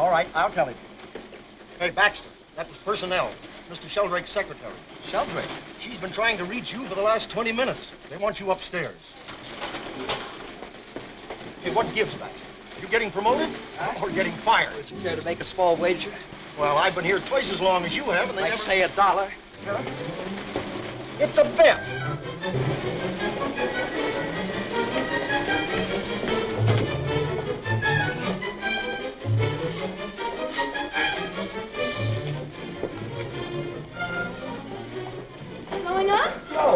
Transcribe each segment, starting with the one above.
All right, I'll tell him. Hey, Baxter, that was personnel. Mr. Sheldrake's secretary. Sheldrake. She's been trying to reach you for the last 20 minutes. They want you upstairs. Hey, what gives, Baxter? You getting promoted or getting fired? Would you care to make a small wager? Well, I've been here twice as long as you have, and they Like, never... say, a dollar? It's a bet.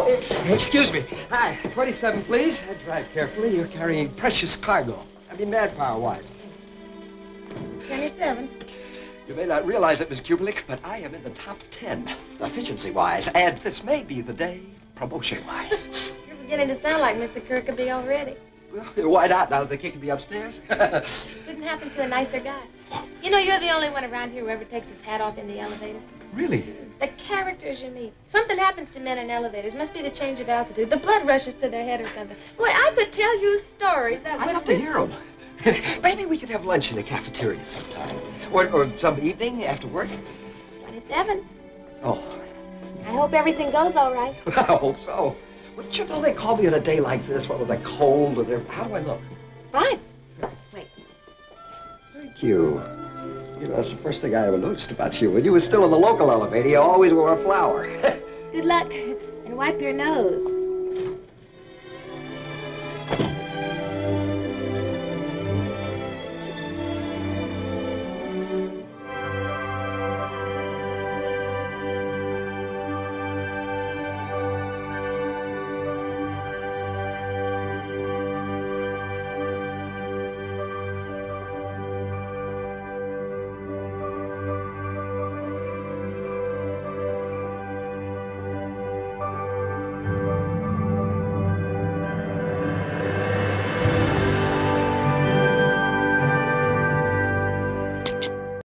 Excuse me. Hi, 27, please. Drive carefully. You're carrying precious cargo. I mean, manpower-wise. 27. You may not realize it, Miss Kubelik, but I am in the top 10, efficiency-wise, and this may be the day, promotion-wise. You're beginning to sound like Mr. Kirkeby already. well, why not, now that they're kicking me upstairs? Couldn't happen to a nicer guy. You know, you're the only one around here who ever takes his hat off in the elevator. really? Characters you meet. Something happens to men in elevators. Must be the change of altitude. The blood rushes to their head or something. Boy, I could tell you stories that I'd would... love to hear them. Maybe we could have lunch in the cafeteria sometime. Or, or some evening after work. 27. Oh, I hope everything goes all right. I hope so. Wouldn't you know they call me on a day like this, what with the cold and everything? How do I look? Fine. Wait. Thank you. You know, that's the first thing I ever noticed about you. When you were still in the local elevator, you always wore a flower. Good luck. And wipe your nose.